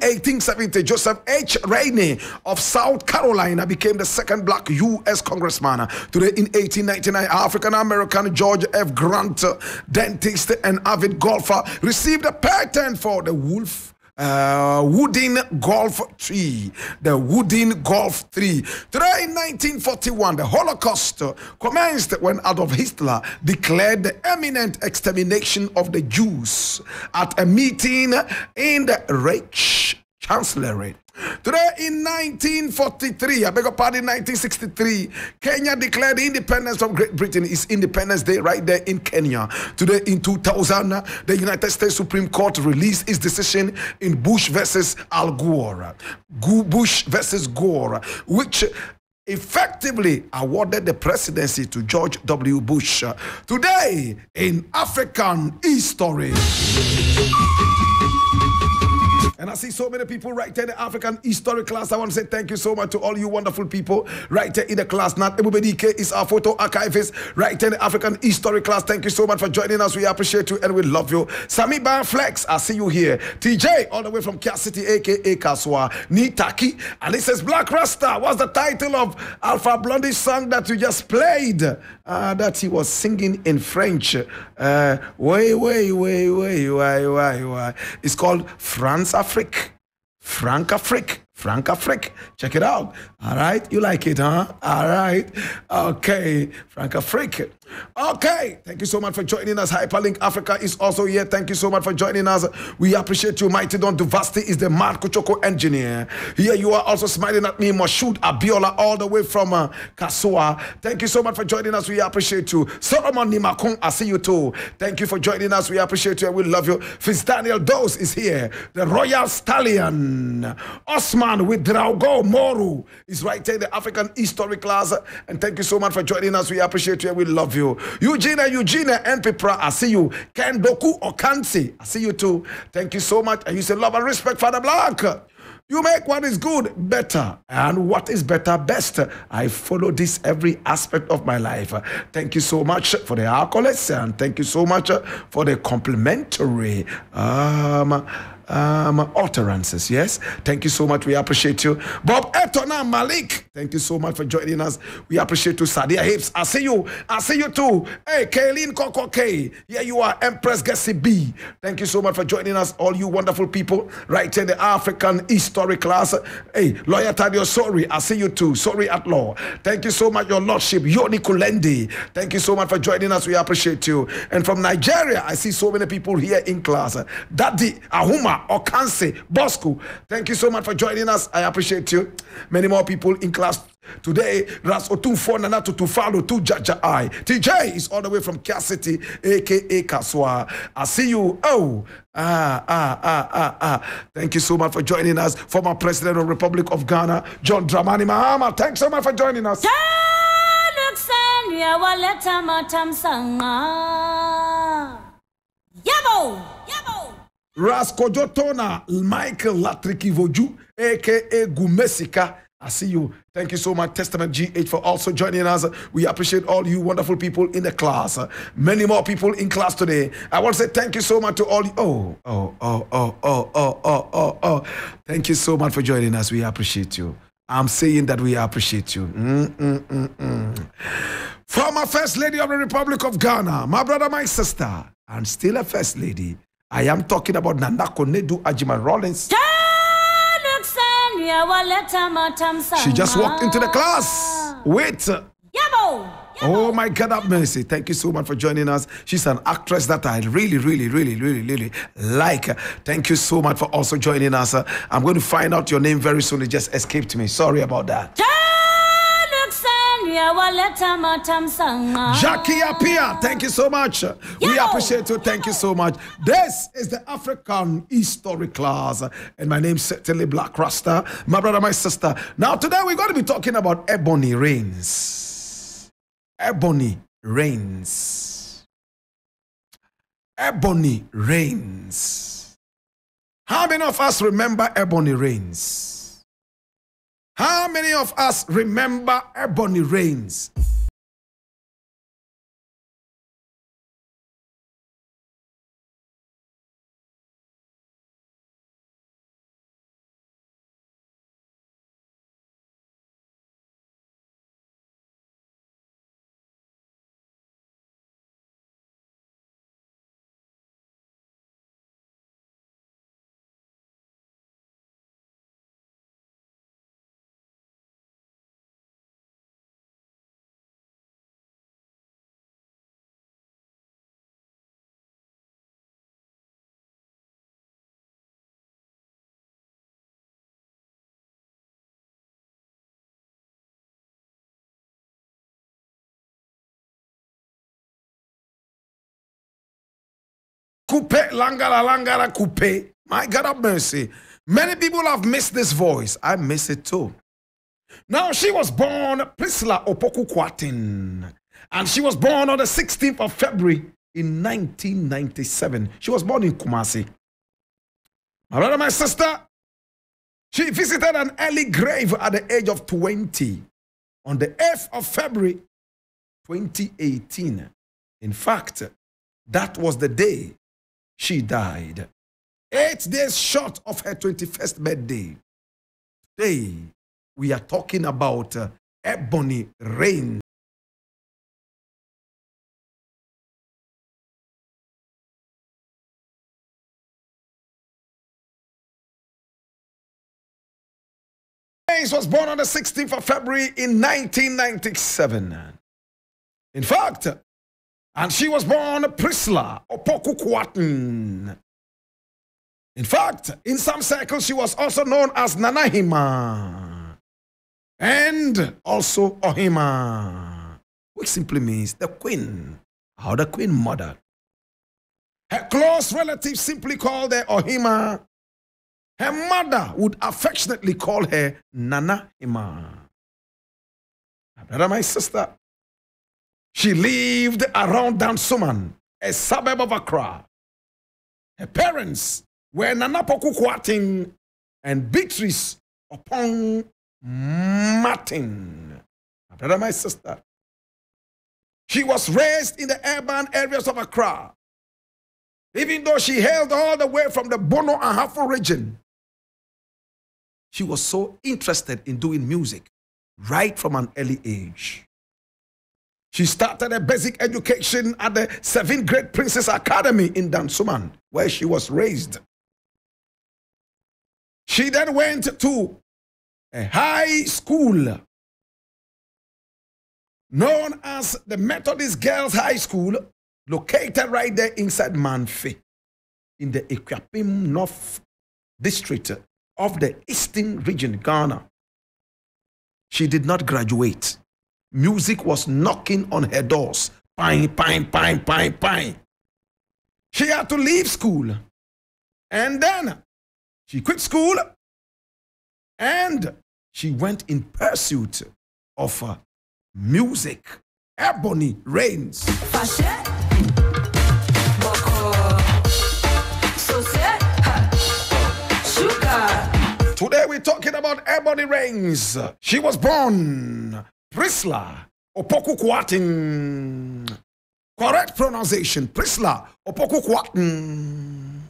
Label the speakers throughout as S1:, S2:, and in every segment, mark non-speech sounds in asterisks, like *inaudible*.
S1: 1870, Joseph H. Rainey of South Carolina became the second black U.S. congressman. Today, in 1899, African American George F. Grant, dentist and avid golfer, received a patent for the Wolf uh, wooden golf tree, the wooden golf tree. Today in 1941, the Holocaust commenced when Adolf Hitler declared the imminent extermination of the Jews at a meeting in the Reich Chancellery. Today in 1943, I beg your pardon, 1963, Kenya declared independence from Great Britain. It's Independence Day right there in Kenya. Today in 2000, the United States Supreme Court released its decision in Bush versus Al Gore. Bush versus Gore, which effectively awarded the presidency to George W. Bush. Today in African history. And I see so many people right there in the African history class. I want to say thank you so much to all you wonderful people right there in the class. Not everybody is our photo archivist right there in the African history class. Thank you so much for joining us. We appreciate you and we love you. Sami Bar Flex, I see you here. TJ, all the way from Cass City, aka Kasoa. Nitaki. And it says Black Rasta. What's the title of Alpha Blondy's song that you just played? Uh, that he was singing in French. Uh, way, way, way, way, way, way, way. It's called France Frick. Franca Frick. Franca Frick. Check it out. All right. You like it, huh? All right. Okay. Frank Afrique. Okay. Thank you so much for joining us. Hyperlink Africa is also here. Thank you so much for joining us. We appreciate you. Mighty Don Duvasti is the Mad Kuchoko engineer. Here you are also smiling at me, Moshood Abiola, all the way from uh, Kasoa. Thank you so much for joining us. We appreciate you. Solomon Nimakon, I see you too. Thank you for joining us. We appreciate you and we love you. Fitz Daniel Dose is here. The Royal Stallion. Osman with Draugo Moru is right there in the African History class. And thank you so much for joining us. We appreciate you we love you. Eugenia, Eugenia, and Pipra, I see you. Ken Doku Okansi, I see you too. Thank you so much. And you say love and respect for the black. You make what is good better and what is better best. I follow this every aspect of my life. Thank you so much for the accolades and thank you so much for the complimentary um, um, utterances. Yes, thank you so much. We appreciate you, Bob Etona Malik. Thank you so much for joining us. We appreciate you, Sadia Hips. I see you. I see you too. Hey, Kaylin Koko K. Here you are, Empress Gessi B. Thank you so much for joining us, all you wonderful people, right here in the African history class. Hey, Lawyer Tadio, sorry. I see you too. Sorry at law. Thank you so much, Your Lordship, Yonny Kulendi. Thank you so much for joining us. We appreciate you. And from Nigeria, I see so many people here in class. Daddy Ahuma. Okanse, Bosco. Thank you so much for joining us. I appreciate you. Many more people in class today. Ras Otunfo Nana Tutufalo Tu Jaja I. TJ is all the way from Kia City, aka Kasoa. I see you. Oh, ah, ah, ah, ah, ah. Thank you so much for joining us. Former President of Republic of Ghana, John Dramani Mahama. Thanks so much for joining us.
S2: Yabo! Yabo!
S1: Raskojotona Michael Latrikivoju, aka Gumesika. I see you. Thank you so much, Testament GH, for also joining us. We appreciate all you wonderful people in the class. Many more people in class today. I want to say thank you so much to all you. Oh, oh, oh, oh, oh, oh, oh, oh, oh. Thank you so much for joining us. We appreciate you. I'm saying that we appreciate you. Mm, mm, mm, mm. Former First Lady of the Republic of Ghana, my brother, my sister, and still a First Lady. I am talking about Nana Konadu Agyeman Rawlings. She just walked into the class. Wait. Oh my God, have mercy. Thank you so much for joining us. She's an actress that I really, really, really, really, really like. Thank you so much for also joining us. I'm going to find out your name very soon. It just escaped me. Sorry about that. Jackie Appiah, thank you so much. We appreciate you. Thank you so much. This is the African History class, and my name is certainly Black Rasta, my brother, my sister. Now, today we're going to be talking about Ebony Reigns. Ebony Reigns. Ebony Reigns. How many of us remember Ebony Reigns? How many of us remember Ebony Reigns? Coupe, Langara, Langara, Coupe. My God have mercy. Many people have missed this voice. I miss it too. Now, she was born Priscilla Opoku Kwarteng, and she was born on the 16th of February in 1997. She was born in Kumasi. My brother, my sister, she visited an early grave at the age of 20 on the 8th of February 2018. In fact, that was the day she died. Eight days short of her 21st birthday. Today, we are talking about uh, Ebony Rain. Hayes was born on the 16th of February in 1997. In fact, and she was born Priscilla Opoku In fact, in some circles, she was also known as Nanahima and also Ohima, which simply means the queen, or the queen mother. Her close relatives simply called her Ohima her mother would affectionately call her Nana Hima. My brother, my sister, she lived around Dansoman, a suburb of Accra. Her parents were Nana Poku and Beatrice upon Martin. My brother, my sister. She was raised in the urban areas of Accra. Even though she hailed all the way from the Bono and Ahafo region, she was so interested in doing music right from an early age. She started a basic education at the Seventh Grade Princess Academy in Dansoman, where she was raised. She then went to a high school known as the Methodist Girls High School, located right there inside Mamfe in the Akuapem North District of the Eastern region, Ghana. She did not graduate. Music was knocking on her doors. Pine, pine, pine, pine, pine. She had to leave school. And then she quit school and she went in pursuit of uh, music. Ebony Reigns. Today we're talking about Ebony Reigns. She was born Prisla Opoku Kwarteng. Correct pronunciation, Prisla Opoku Kwarteng.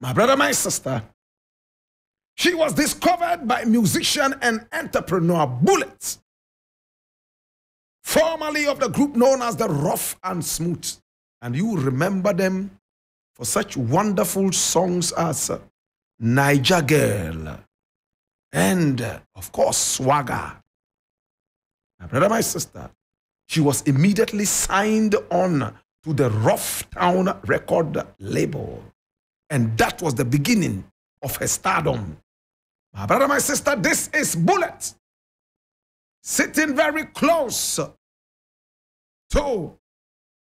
S1: My brother, my sister. She was discovered by musician and entrepreneur Bullet, formerly of the group known as the Rough and Smooth. And you remember them for such wonderful songs as uh, Niger Girl, and uh, of course, Swagger. My brother, my sister, she was immediately signed on to the RuffTown record label. And that was the beginning of her stardom. My brother, my sister, this is Bullet sitting very close to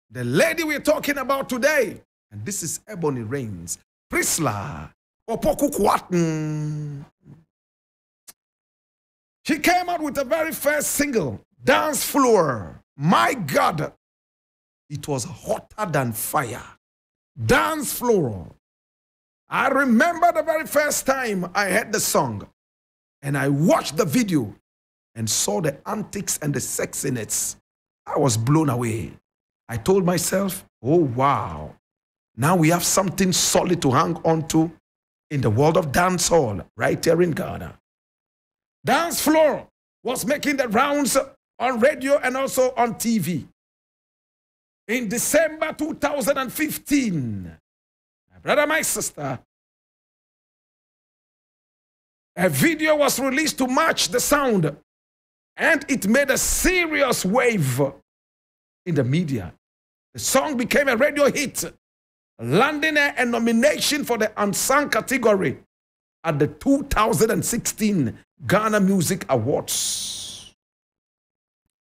S1: the lady we're talking about today. And this is Ebony Reigns, Prisla she came out with the very first single, Dance Floor. My God, it was hotter than fire. Dance Floor. I remember the very first time I heard the song and I watched the video and saw the antics and the sexiness. I was blown away. I told myself, oh wow, now we have something solid to hang on to in the world of dancehall right here in Ghana. Dance floor was making the rounds on radio and also on TV. In December 2015, my brother, my sister, a video was released to match the sound, and it made a serious wave in the media. The song became a radio hit landing a nomination for the unsung category at the 2016 Ghana Music Awards.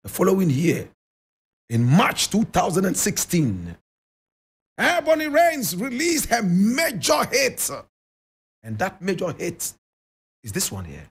S1: The following year, in March 2016, Ebony Reigns released her major hit. And that major hit is this one here.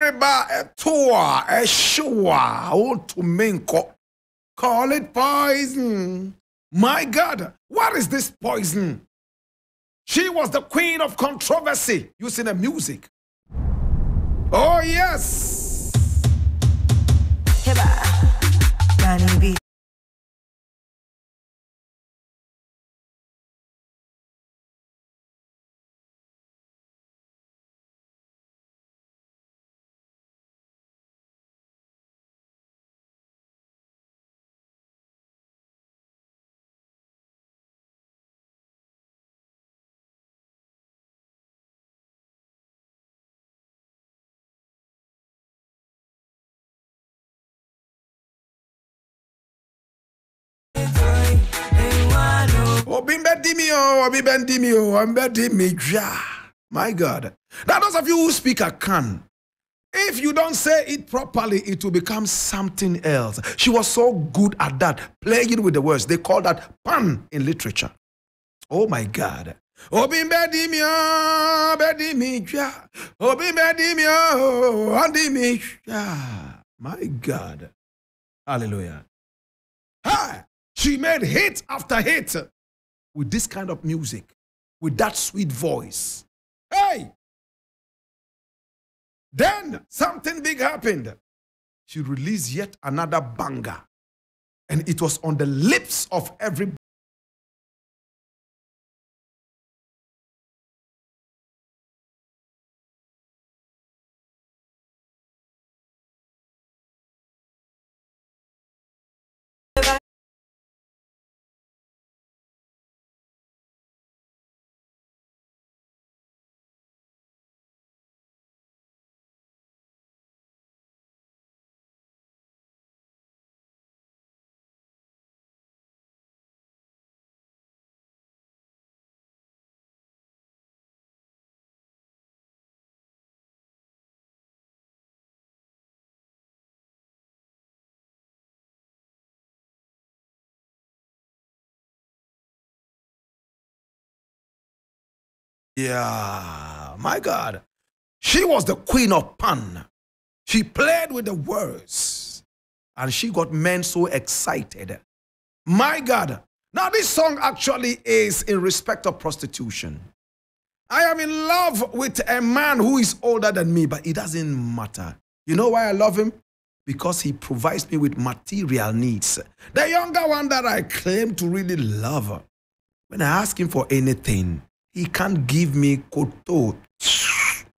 S1: Ba a tour, a show, want to minko. Call it poison. My God, what is this poison? She was the queen of controversy using the music. Oh, yes. Dimio, obimbe dimija. My God. Now, those of you who speak a can, if you don't say it properly, it will become something else. She was so good at that, playing with the words. They call that pun in literature. Oh my God. Obimbe dimio, bedimija. Obimbe dimio, andimija. My God. Hallelujah. Hi. She made hit after hit with this kind of music, with that sweet voice. Hey! Then something big happened. She released yet another banger, and it was on the lips of everybody. Yeah, my God. She was the queen of pun. She played with the words and she got men so excited. My God. Now, this song actually is in respect of prostitution. I am in love with a man who is older than me, but it doesn't matter. You know why I love him? Because he provides me with material needs. The younger one that I claim to really love, when I ask him for anything, he can't give me koto.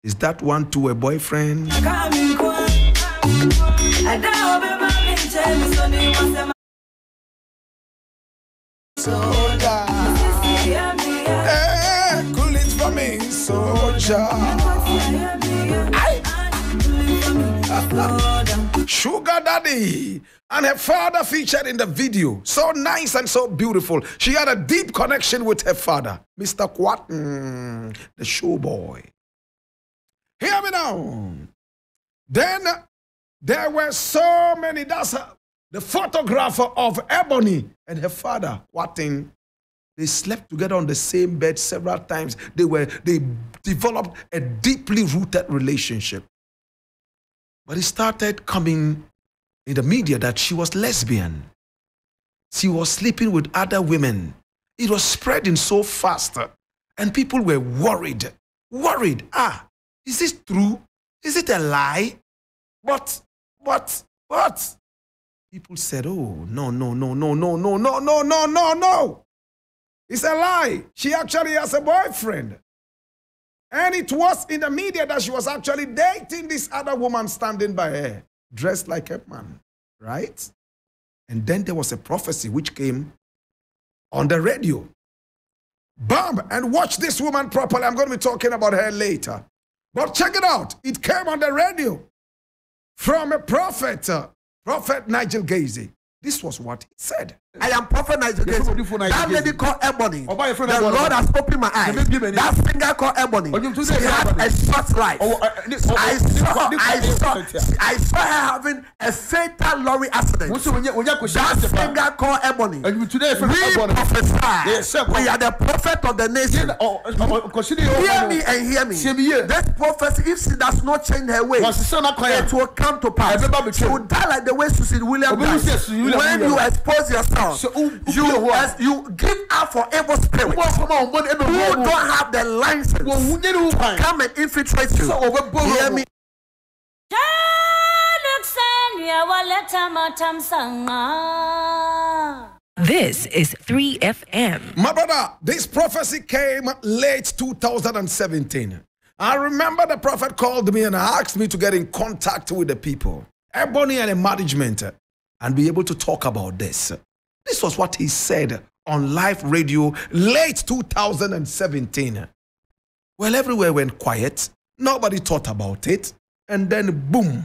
S1: Is that one to a boyfriend? Soldier. Hey, cool it for me, soldier. Ah, ah. Sugar Daddy and her father featured in the video. So nice and so beautiful. She had a deep connection with her father, Mr. Quatten, the showboy. Hear me now. Then there were so many. That's uh, the photographer of Ebony and her father, Quatten. They slept together on the same bed several times. They were they developed a deeply rooted relationship. But it started coming in the media that she was lesbian. She was sleeping with other women. It was spreading so fast, and people were worried. Worried. Ah, is this true? Is it a lie? But, but, but. People said, oh, no, no, no, no, no, no, no, no, no, no, no. It's a lie. She actually has a boyfriend. And it was in the media that she was actually dating this other woman standing by her, dressed like a man, right? And then there was a prophecy which came on the radio. Bam! And watch this woman properly. I'm going to be talking about her later. But check it out. It came on the radio from a prophet, uh, Prophet Nigel Gaisie. This was what he said.
S3: I am Prophet
S4: Nigeria.
S3: That lady called Ebony. The Lord has opened my eyes. That singer called Ebony. She had a short life. I saw, I saw, I saw her having a fatal lorry accident. That singer called Ebony. We prophesy. We are the prophet of the nation. Hear me and hear me. This prophecy, if she does not change her
S4: way,
S3: it will come to pass. She will die like the way Susan
S4: William
S3: died. When you expose yourself.
S4: So, who- who
S3: you,
S4: kill
S3: as you give out for evil spirits
S4: Wọ́n kọ́ máa ń bọ́ ní ẹbẹ̀
S3: who don't have the license
S4: wọ́n wú ní ní wọ́n
S3: come and infiltrate you.
S4: Sọ ọbẹ̀ bọ́
S3: Hear me.
S5: This is 3FM.
S1: My brother, this prophecy came late 2017. I remember the prophet called me and asked me to get in contact with the people, Ebony and the management, and be able to talk about this. This was what he said on live radio late 2017. Well, everywhere went quiet. Nobody thought about it. And then, boom.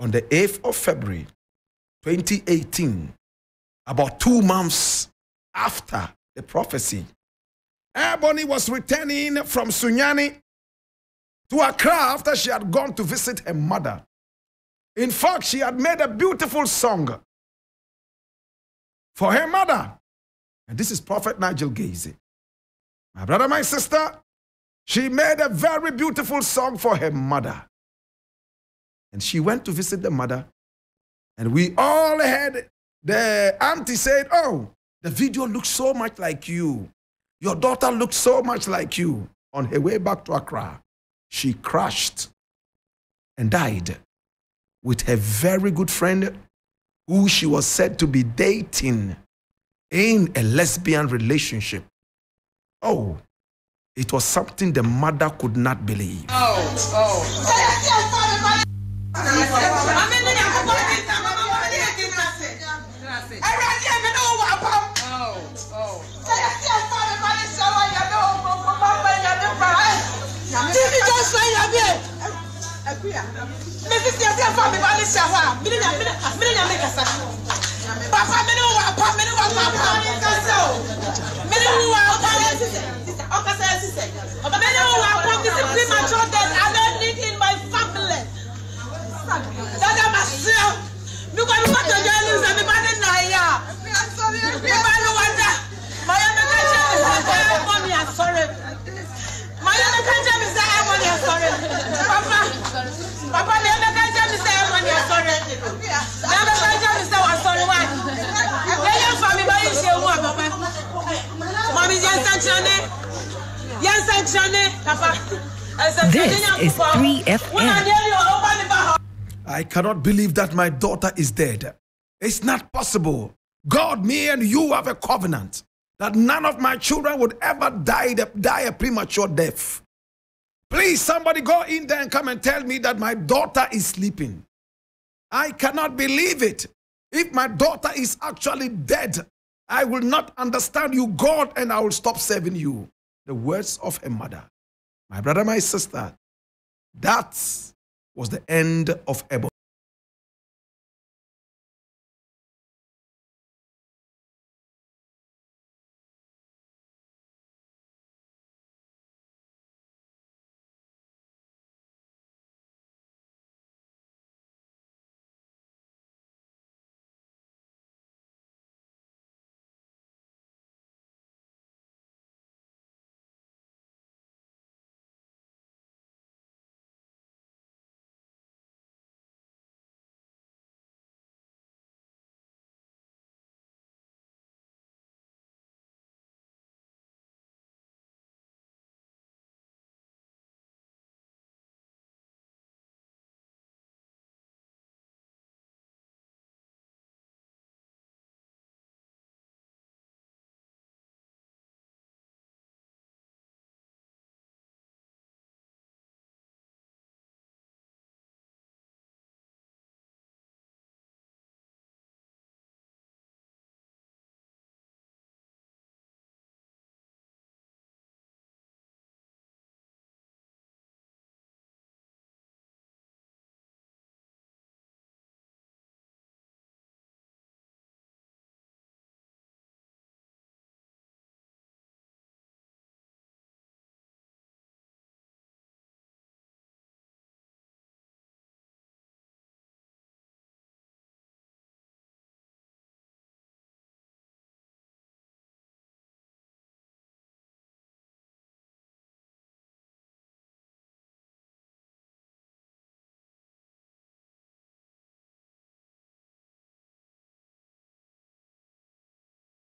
S1: On the 8th of February, 2018, about two months after the prophecy, Ebony was returning from Sunyani to Accra after she had gone to visit her mother. In fact, she had made a beautiful song for her mother. And this is Prophet Nigel Gaisie. My brother, my sister, she made a very beautiful song for her mother. And she went to visit the mother. And we all heard the auntie said, Oh, the video looks so much like you. Your daughter looks so much like you. On her way back to Accra, she crashed and died with her very good friend who she was said to be dating in a lesbian relationship. Oh, it was something the mother could not believe.
S6: Oh, oh. mesi si ɛsɛ fa mi ba ni si afa mini na mini mini na mi kasa. Papa mini wa pa mini wa pa pa mi kasa. O mini wa pa yɛ sisɛ sisɛ ɔkasa yɛ sisɛ mini wa pa mi si premature death I don't need in my family. Dada ma se o mi kɔ mi kɔ tɔjɔ ɛlu sɛ mi ba ni na ya. Mi ba ni wa da ma yɛ mi ka jɛ mi sɛ kɔ yɛ kɔ mi asɔre ma yɛ mi ka jɛ mi. Sɛ ɛmɔ ni asɔre. Me ebe ka je mi sɛ wasɔre wa. Ɛyɛ fa mi ba yi se ewu a papa. Mami yɛn nsɛnkyerɛnne. Yɛn nsɛnkyerɛnne papa.
S5: This is 3FM.
S6: Wọ́n na ní ẹni ọ̀pá mi bá họ.
S1: I cannot believe that my daughter is dead. It's not possible. God, me and you have a covenant that none of my children would ever die, die a premature death. Please, somebody go in there and come and tell me that my daughter is sleeping. I cannot believe it. If my daughter is actually dead, I will not understand you, God, and I will stop serving you. The words of a mother. My brother, my sister, that was the end of Ebony.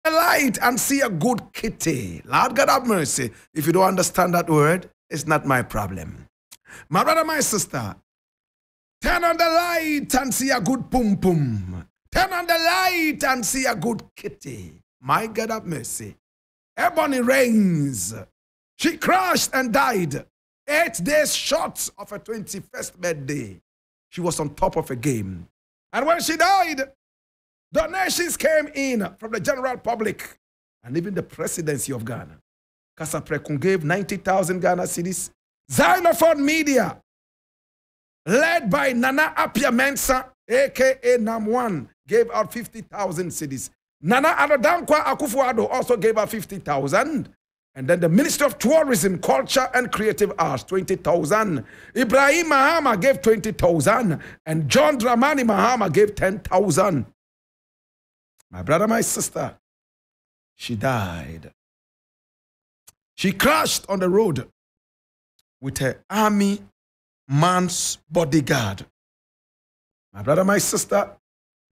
S1: A light and see a good kitty. Lord God have mercy. If you don't understand that word, it's not my problem. My brother, my sister, turn on the light and see a good pum pum. Turn on the light and see a good kitty. My God have mercy. Ebony Reigns. She crashed and died eight days short of her 21st birthday. She was on top of a game. And when she died, Donations came in from the general public and even the presidency of Ghana. Kasapreko gave 90,000 Ghana cedis. Zylofon Media, led by Nana Appiah Mensah, aka Nam1, gave out 50,000 cedis. Nana Addo Dankwa Akufo-Addo also gave out 50,000. And then the Minister of Tourism, Culture and Creative Arts, 20,000. Ibrahim Mahama gave 20,000. And John Dramani Mahama gave 10,000. My brother, my sister, she died. She crashed on the road with her army man's bodyguard. My brother, my sister,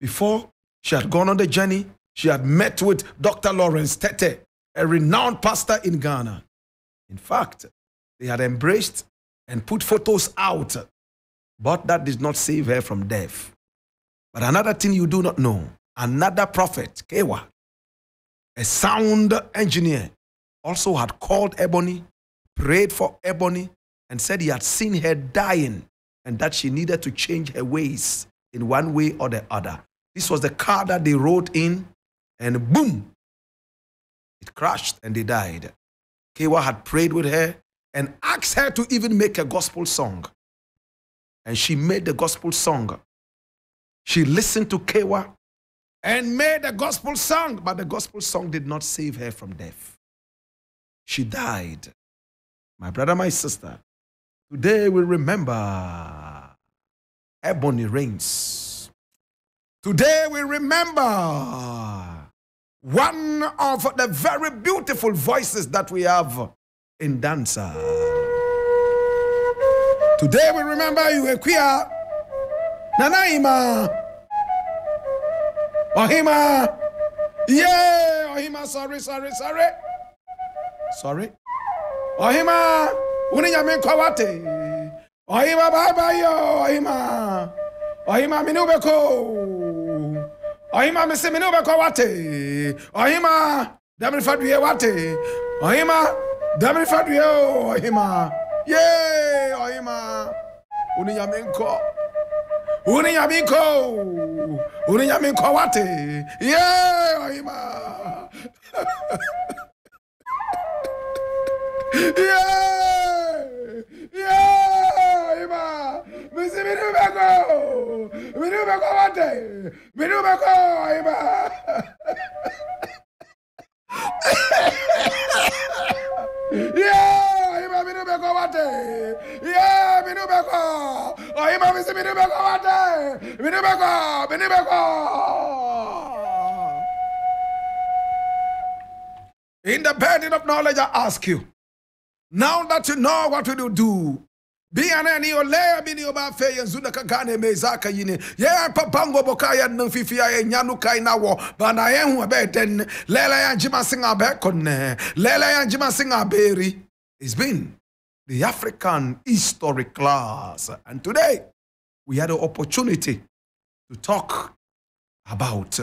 S1: before she had gone on the journey, she had met with Dr. Lawrence Tetteh, a renowned pastor in Ghana. In fact, they had embraced and put photos out, but that did not save her from death. But another thing you do not know another prophet, Kewa, a sound engineer, also had called Ebony, prayed for Ebony, and said he had seen her dying and that she needed to change her ways in one way or the other. This was the car that they rode in, and boom, it crashed and they died. Kewa had prayed with her and asked her to even make a gospel song. And she made the gospel song. She listened to Kewa and made a gospel song, but the gospel song did not save her from death. She died. My brother, my sister, today we remember Ebony Reigns. Today we remember one of the very beautiful voices that we have in dancer. Today we remember you, Equia. Nanaima. Ohima. Yeah, Ohima, sorry, sorry, sorry. Sorry. Ohima. Uninyame kwawate. Ohima, bye bye, yo. Ohima. Ohima, minubeko. Ohima, misi minubeko wate. Ohima. Damri faduye wate. Ohima. Damri faduye, oh, Ohima. Yeah, Ohima. Uninyame nko. Uninyamiko. Uninyamiko wate. Yeah, Ohima. *laughs* Yeah! Yeah! Ohima. Misi minubeko. Minubeko wate. Minubeko, Ohima. *laughs* Yeah, Ohima minubeko wate. Yeah, minubeko. Ohima misi minubeko wate. Minubeko, minubeko. In the burden of knowledge, I ask you. Now that you know what will you do? Be an any ole be ni oba fe yanzu da kakane me zaka yine ye papango boka ya no fifi ya nyanu kai na wo ba na ye hu oh, be den lele ya jima singa be konne lele ya jima singa beri it's been the African history class. And today we had the opportunity to talk about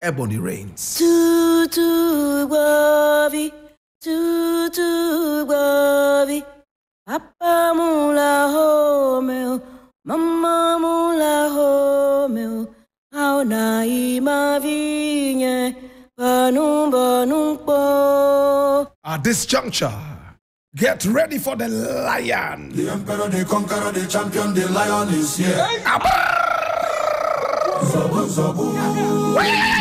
S1: Ebony Reigns
S7: Tutu Bovi, Tutu Bovi, Papa Mula Homeo, Mama Mula Homeo, How Naima Vinye, Banum Banum Po.
S1: at this juncture get ready for the lion
S8: The emperor, the conqueror, the champion, the lion is here. Zabu, zabu.